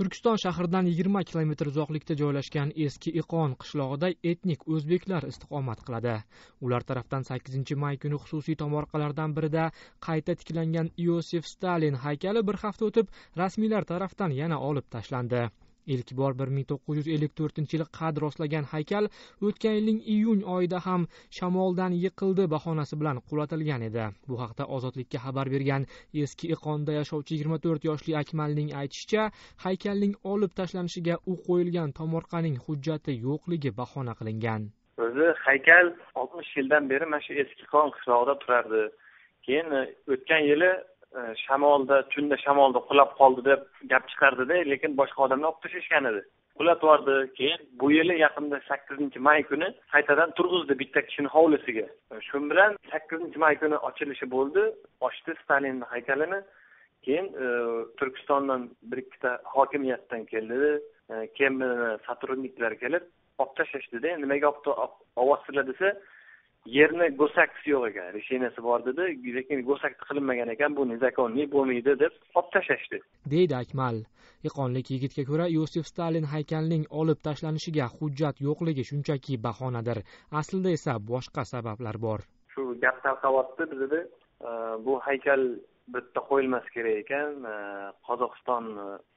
turkiston shahridan yigirma kilometr uzoqlikda joylashgan eski iqon qishlog'ida etnik o'zbeklar istiqomat qiladi. Ular tarafdan sakkizinchi may kuni xususiy tomorqalardan birida qayta tiklangan iosif stalin haykali bir hafta o'tib rasmiylar tarafdan yana olib tashlandi. Ilk bor bir ming to'qqiz yuz ellik to'rtinchi yili qad rostlagan haykal o'tgan yilning iyun oyida ham shamoldan yiqildi bahonasi bilan qulatilgan edi. Bu haqda ozodlikka xabar bergan eski iqonda yashovchi yigirma to'rt yoshli akmalning aytishicha haykalning olib tashlanishiga u qo'yilgan tomorqaning hujjati yo'qligi bahona qilingan. O'zi haykal oltmish yildan beri mana shu eski qon qishlog'ida turardi. Keyin e, o'tgan yili E, shamolda tunda shamolda qulab qoldi deb gap chiqardida lekin boshqa odamlar olib tashlashgan edi. Qulab yubordi keyin bu yili yaqinda sakkizinchi may kuni qaytadan turg'izdi bitta kishini hovlisiga. E, shu bilan sakkizinchi may kuni ochilishi bo'ldi ochdi stalinni haykalini. Keyin e, turkistondan bir ikkita hokimiyatdan keldi. Keyin сотрудниклар kelib olib tashlashdida. Nimaga olyapsizlar desa yerni go'sakisi yo'q ekan решенияsi bor dedi. Lekin go'sakni qilinmagan ekan bu незаконный bo'lmaydi deb olib tashlashdi. Deydi akmal. Iqonlik yigitga ko'ra yosif stalin haykalining olib tashlanishiga hujjat yo'qligi shunchaki bahonadir. Aslida esa boshqa sabablar bor. Shu gap tarqalyapti bizada bu haykal bitta qo'yilmasi kerak ekan. Qozog'iston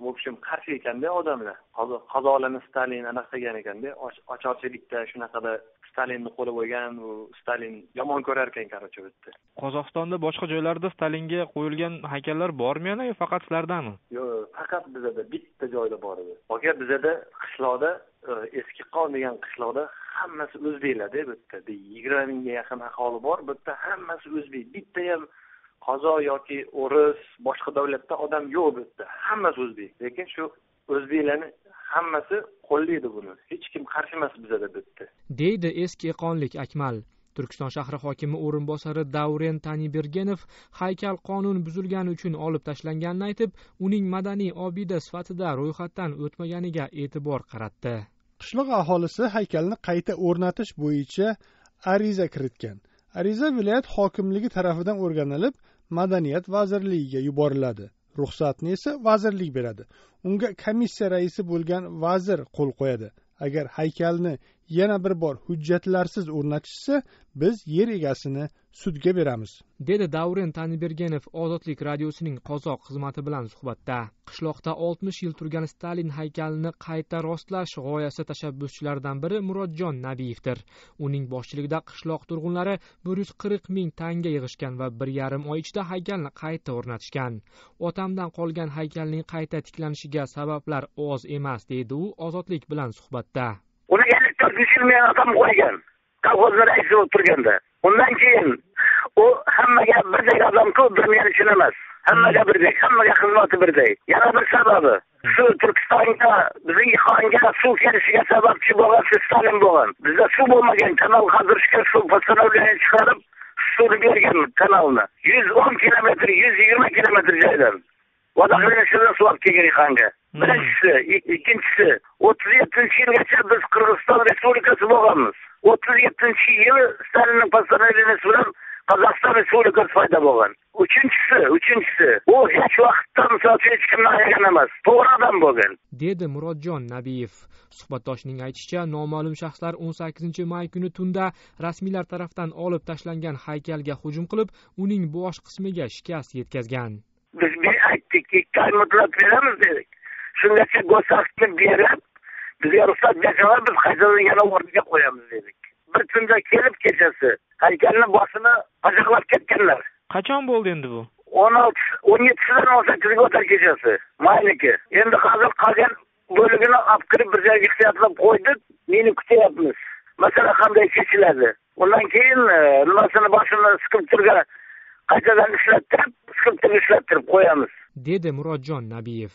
в общем qarshi ekanda odamlar. Qozog'larni stalin anaqa qilgan ekanda ocharchilikda shunaqada stalinni qo'li bo'lgan u stalin yomon ko'rar ekan короче bu yerda qozog'istonda boshqa joylarda stalinga qo'yilgan haykallar bormi yana yo faqat sizlardami yo'q faqat bizada bitta joyda bor edi. Aka bizada qishloqda eski qon degan qishloqda hammasi o'zbeklarda bitta yigirma mingga yaqin aholi bor. Bitta hammasi o'zbek. Bittayam qozoq yoki o'ris boshqa davlatdan odam yo'q bu yerda hammasi o'zbek. Lekin shu o'zbeklarni hammasi qo'llaydi buni. Hech kim qarshi emas bizada bu yerda deydi eski iqonlik akmal. Turkiston shahri hokimi o'rinbosari davren tanibergenov haykal qonun buzilgani uchun olib tashlanganini aytib uning madaniy obida sifatida ro'yxatdan o'tmaganiga e'tibor qaratdi. Qishloq aholisi haykalni qayta o'rnatish bo'yicha ariza kiritgan. Ariza viloyat hokimligi tarafidan o'rganilib madaniyat vazirligiga yuboriladi. Ruxsatni esa vazirlik beradi. Unga komissiya raisi bo'lgan vazir qo'l qo'yadi. Agar haykalni yana bir bor hujjatlarsiz o'rnatishsa biz yer egasini sudga beramiz. Dedi davren tanibergenov ozodlik radiosining qozoq xizmati bilan suhbatda. Qishloqda oltmish yil turgan stalin haykalini qayta rostlash g'oyasi tashabbuschilaridan biri murodjon nabiyevdir. Uning boshchiligida qishloq turg'unlari bir yuz qirq ming tanga yig'ishgan va bir yarim oy ichida haykalni qayta o'rnatishgan. Otamdan qolgan haykalning qayta tiklanishiga sabablar oz emas deydi u ozodlik bilan suhbatda. Uni ellik to'rtinchi yil meni otam qo'ygan kolxozni raisi bo'lib turganda. Undan keyin u hammaga birdek odamku bir men uchun emas. Hammaga birdek hammaga xizmati birdek. Yana bir sababi. Shu turkistonga bizning xonga suv kelishiga sababchi bo'lgan shu stalin bo'lgan. Bizda suv bo'lmagan kanal qazirishga shu постановление chiqarib suvni bergan kanalni. Yuz o'n kilometr yuz yigirma kilometr joydan. Vodohranishdan suv olib kelgan xonga. Birinchisi ikkinchisi o'ttiz yettinchi yilgacha biz qirg'iziston respublikasi bo'lganmiz o'ttiz yettinchi yili stalinning постановленияsi bilan qozog'iston respublikasi paydo bo'lgan uchinchisi uchinchisi u hech vaqtda misol uchun hech kimni ayagan emas to'g'ri odam bo'lgan dedi murodjon nabiyev suhbatdoshining aytishicha noma'lum shaxslar o'n sakkizinchi may kuni tunda rasmiylar tarafdan olib tashlangan haykalga hujum qilib uning bosh qismiga shikast yetkazgan biz aytdik ikki oy muddat beramiz dedik shungacha go'sakni berib bizga ruxsat bersalar biz qaytadan yana o'rniga qo'yamiz dedik. Bir tunda kelib kechasi haykalni boshini pachoqlab ketganlar. Qachon bo'ldi endi bu? O'n olti o'n yettisidan o'n sakkiziga o'tar kechasi. Mayniki endi hozir qolgan bo'ligini olib kirib bir joyga ehtiyotlab qo'ydik meni kutyapmiz. Masala qanday chechiladi undan keyin e, nimasini boshini skulpturga qaytadan ishlattirib skulpturga ishlattirib qo'yamiz. Dedi murodjon nabiyev